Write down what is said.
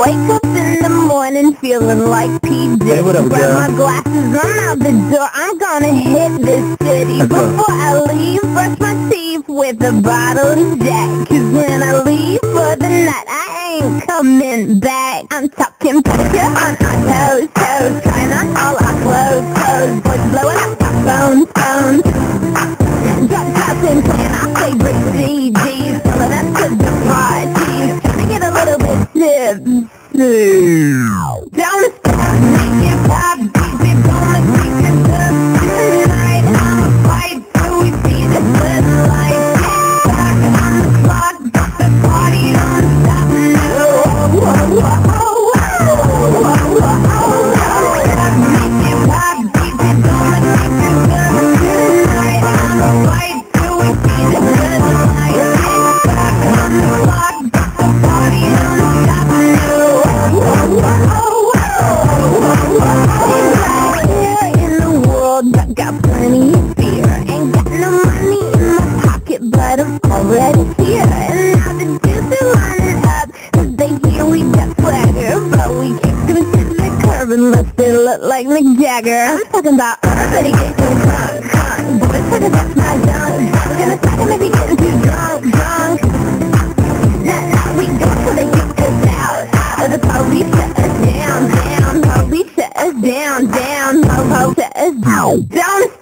Wake up in the morning feeling like PJ. Hey, what up, Grab girl? my glasses, I'm out the door. I'm gonna hit this city. Before I leave, brush my teeth with a bottle of Jack. Cause when I leave for the night, I ain't coming back. I'm talking picture on our toes, toes. Tipsy. Don't plenty of fear. Ain't got no money in my pocket, but I'm already here. And now the dudes are lining up, 'cause they hear we got swagger. But we kicked to the curb unless they look like Mick Jagger. I'm talking about everybody getting drunk, drunk. Boys that that's my junk. We're gonna start to maybe getting too drunk, drunk. Now, now we go till they kick us out. Out of the police shut us down, down. Police shut us down, down. Police shut us down. Don't